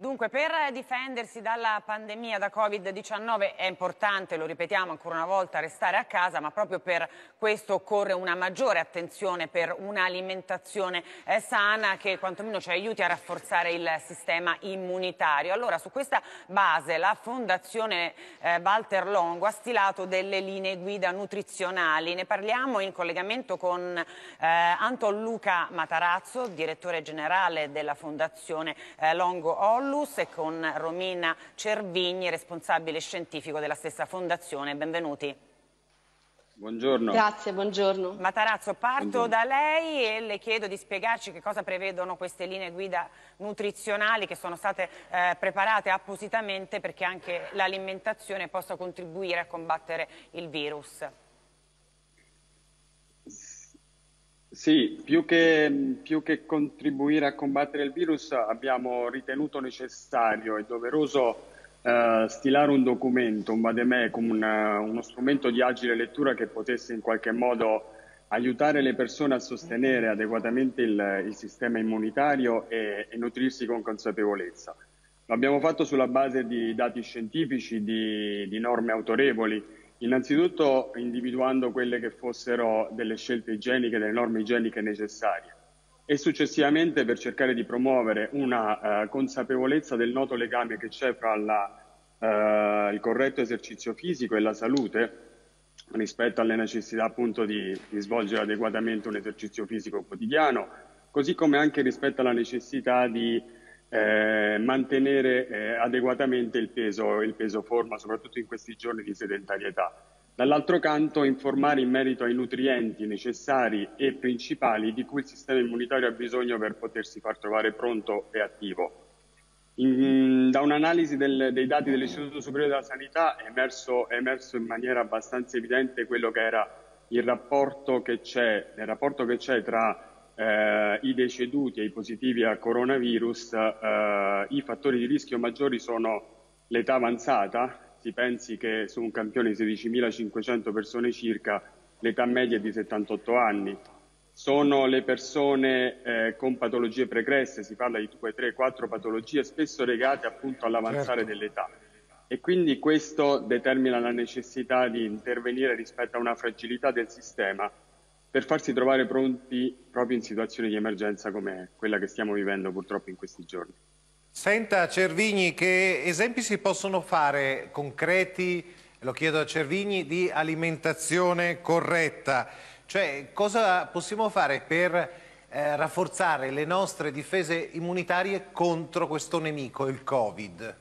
Dunque, per difendersi dalla pandemia da Covid-19 è importante, lo ripetiamo ancora una volta, restare a casa, ma proprio per questo occorre una maggiore attenzione per un'alimentazione eh, sana che quantomeno ci aiuti a rafforzare il sistema immunitario. Allora, su questa base la Fondazione eh, Walter Longo ha stilato delle linee guida nutrizionali. Ne parliamo in collegamento con eh, Anton Luca Matarazzo, direttore generale della Fondazione Longo Ollo Onlus e con Romina Cervigni, responsabile scientifico della stessa fondazione. Benvenuti. Buongiorno. Grazie, buongiorno. Matarazzo, parto buongiorno. da lei e le chiedo di spiegarci che cosa prevedono queste linee guida nutrizionali che sono state eh, preparate appositamente perché anche l'alimentazione possa contribuire a combattere il virus. Sì, più che, più che, contribuire a combattere il virus abbiamo ritenuto necessario e doveroso eh, stilare un documento, un vademecum, un, uno strumento di agile lettura che potesse in qualche modo aiutare le persone a sostenere adeguatamente il, il sistema immunitario e, e, nutrirsi con consapevolezza. Lo abbiamo fatto sulla base di dati scientifici, di, di norme autorevoli Innanzitutto individuando quelle che fossero delle scelte igieniche, delle norme igieniche necessarie e successivamente per cercare di promuovere una uh, consapevolezza del noto legame che c'è fra la, uh, il corretto esercizio fisico e la salute rispetto alle necessità appunto di, di svolgere adeguatamente un esercizio fisico quotidiano, così come anche rispetto alla necessità di eh, mantenere eh, adeguatamente il peso, il peso forma, soprattutto in questi giorni di sedentarietà. Dall'altro canto informare in merito ai nutrienti necessari e principali di cui il sistema immunitario ha bisogno per potersi far trovare pronto e attivo. In, da un'analisi del, dei dati dell'Istituto Superiore della Sanità è emerso, è emerso, in maniera abbastanza evidente quello che era il rapporto che c'è, tra eh, i deceduti e i positivi al coronavirus, eh, i fattori di rischio maggiori sono l'età avanzata, si pensi che su un campione di 16.500 persone circa l'età media è di 78 anni, sono le persone eh, con patologie pregresse, si parla di 2, 3, 4 patologie spesso legate appunto all'avanzare certo. dell'età e quindi questo determina la necessità di intervenire rispetto a una fragilità del sistema per farsi trovare pronti proprio in situazioni di emergenza come quella che stiamo vivendo purtroppo in questi giorni. Senta Cervigni, che esempi si possono fare concreti, lo chiedo a Cervigni, di alimentazione corretta? Cioè cosa possiamo fare per eh, rafforzare le nostre difese immunitarie contro questo nemico, il Covid?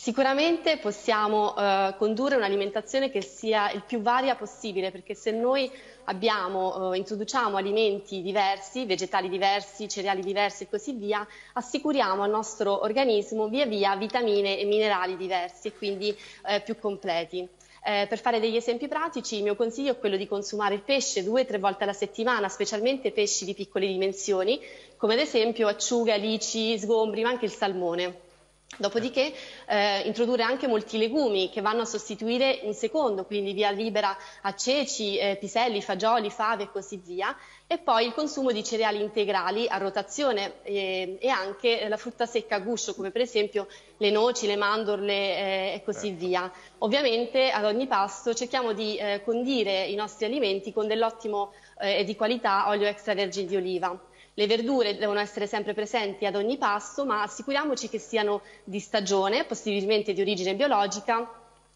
Sicuramente possiamo eh, condurre un'alimentazione che sia il più varia possibile, perché se noi abbiamo, eh, introduciamo alimenti diversi, vegetali diversi, cereali diversi e così via, assicuriamo al nostro organismo via via vitamine e minerali diversi e quindi eh, più completi. Eh, per fare degli esempi pratici, il mio consiglio è quello di consumare il pesce due o tre volte alla settimana, specialmente pesci di piccole dimensioni, come ad esempio acciughe, alici, sgombri, ma anche il salmone. Dopodiché eh, introdurre anche molti legumi che vanno a sostituire un secondo, quindi via libera a ceci, eh, piselli, fagioli, fave e così via, e poi il consumo di cereali integrali a rotazione eh, e anche la frutta secca a guscio, come per esempio le noci, le mandorle eh, e così via. Ovviamente ad ogni pasto cerchiamo di eh, condire i nostri alimenti con dell'ottimo eh, e di qualità olio extravergine di oliva. Le verdure devono essere sempre presenti ad ogni pasto, ma assicuriamoci che siano di stagione, possibilmente di origine biologica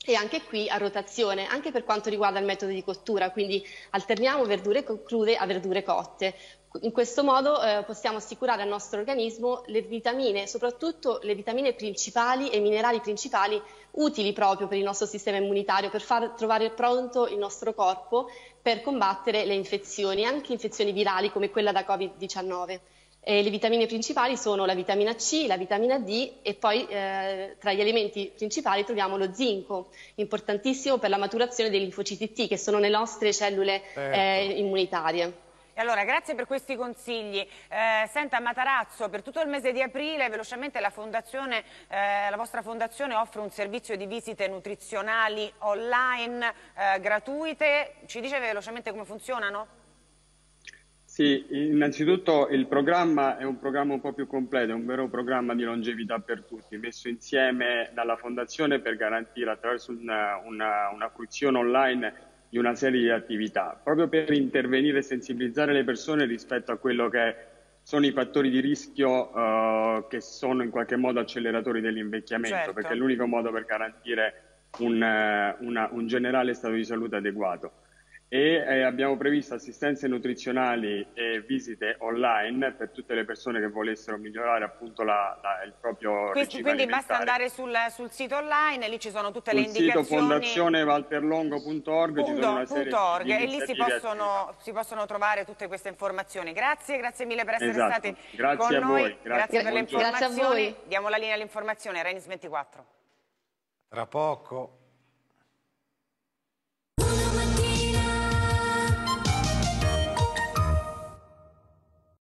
e anche qui a rotazione, anche per quanto riguarda il metodo di cottura, quindi alterniamo verdure crude a verdure cotte. In questo modo eh, possiamo assicurare al nostro organismo le vitamine, soprattutto le vitamine principali e i minerali principali utili proprio per il nostro sistema immunitario, per far trovare pronto il nostro corpo per combattere le infezioni, anche infezioni virali come quella da Covid-19. Eh, le vitamine principali sono la vitamina C, la vitamina D e poi eh, tra gli elementi principali troviamo lo zinco, importantissimo per la maturazione dei linfociti T che sono le nostre cellule certo. eh, immunitarie. E allora, grazie per questi consigli. Eh, senta Matarazzo, per tutto il mese di aprile velocemente la, eh, la vostra fondazione offre un servizio di visite nutrizionali online eh, gratuite. Ci dice velocemente come funzionano? Sì, innanzitutto il programma è un programma un po' più completo, è un vero programma di longevità per tutti, messo insieme dalla Fondazione per garantire attraverso una, una, una fruizione online di una serie di attività, proprio per intervenire e sensibilizzare le persone rispetto a quello che sono i fattori di rischio uh, che sono in qualche modo acceleratori dell'invecchiamento, certo. perché è l'unico modo per garantire un, uh, una, un generale stato di salute adeguato e eh, abbiamo previsto assistenze nutrizionali e visite online per tutte le persone che volessero migliorare appunto la, la, il proprio Quindi, quindi basta andare sul, sul, sito online, lì ci sono tutte sul le indicazioni. Sul sito fondazionevalterlongo.org ci sono una serie org, di e lì si possono, si possono, trovare tutte queste informazioni. Grazie, grazie mille per essere esatto. stati grazie con a noi. Voi. Grazie, grazie per le informazioni. Grazie a voi. Diamo la linea all'informazione, Renis 24. Tra poco.